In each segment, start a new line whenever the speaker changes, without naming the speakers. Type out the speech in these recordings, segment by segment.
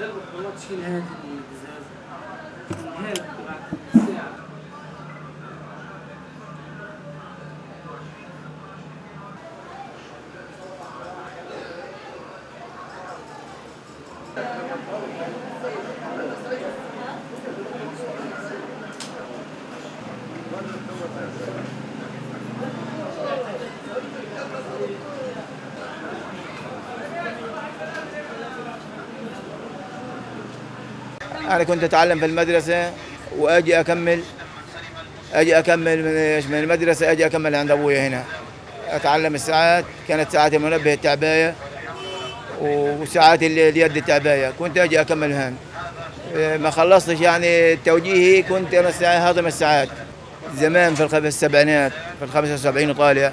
ضربة حمامات شيء نهاية القزاز نهاية تبعت الساعة.
أنا كنت أتعلم في المدرسة وأجي أكمل أجي أكمل من من المدرسة أجي أكمل عند أبويا هنا. أتعلم الساعات كانت ساعات المنبه التعباية وساعات ال- اليد التعباية كنت أجي أكمل هان. ما خلصتش يعني توجيهي كنت أنا هضم الساعات. زمان في السبعينات في ال 75 طالع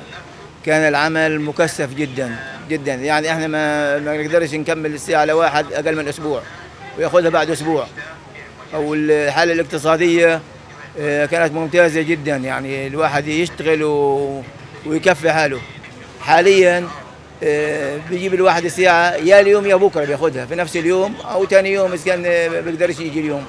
كان العمل مكثف جدا جدا. يعني إحنا ما ما نقدرش نكمل الساعة لواحد أقل من أسبوع ويأخذها بعد أسبوع. أو الحالة الاقتصادية آه، كانت ممتازة جدا. يعني الواحد يشتغل. ويكفي حاله. حاليا آه، بيجيب الواحد الساعة يا اليوم يا بكرة بياخذها في نفس اليوم أو ثاني يوم إذا كان آه، بيقدرش يجي اليوم.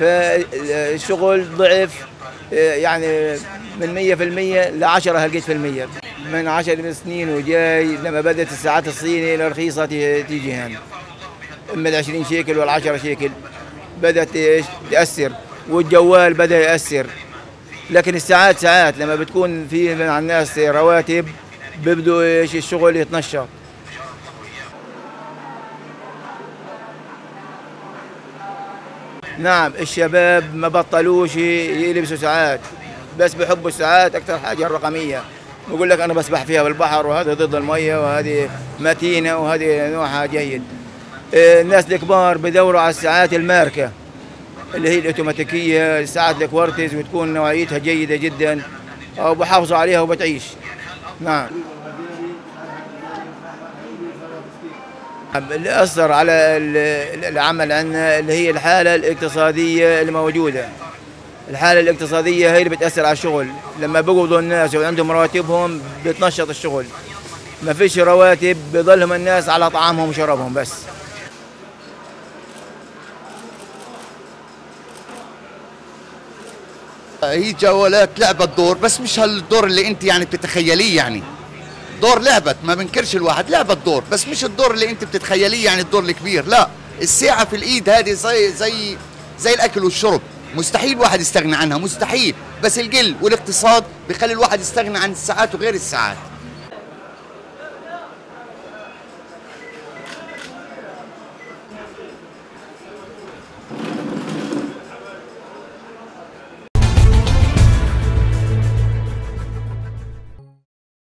فالشغل ضعف يعني من 100% ل 10 هلقيت في المية. من 10 سنين وجاي لما بدأت الساعات الصيني الرخيصة تي- تيجي هنا. أما ال 20 شيكل ولا 10 شيكل. بدأت إيش؟ تأثر والجوال بدأ يأثر. لكن الساعات ساعات لما بتكون في مع الناس رواتب بيبدوا إيش؟ الشغل يتنشط. نعم الشباب ما بطلوش يلبسوا ساعات. بس بيحبوا الساعات أكثر حاجة الرقمية. بقول لك أنا بسبح فيها بالبحر وهذه ضد المية وهذه متينة وهذه نوعها جيد. الناس الكبار بدوروا على الساعات الماركة اللي هي الأوتوماتيكية الساعات الكوارتز وتكون نوعيتها جيدة جدا أو بحافظوا عليها وبتعيش. نعم. اللي أثر على ال- العمل عندنا اللي هي الحالة الاقتصادية الموجودة. الحالة الاقتصادية هي اللي بتأثر على الشغل. لما بيقبضوا الناس وعندهم رواتبهم بتنشط الشغل. ما فيش رواتب بضلهم الناس على طعامهم وشرابهم بس.
هي جولات لعبت دور بس مش هالدور اللي انت يعني بتتخيليه يعني. دور لعبت ما بنكرش الواحد لعبت دور بس مش الدور اللي انت بتتخيليه يعني الدور الكبير لا. الساعة في الإيد هذه زي زي زي الأكل والشرب. مستحيل واحد يستغنى عنها مستحيل. بس القل والاقتصاد بيخلي الواحد يستغنى عن الساعات وغير الساعات.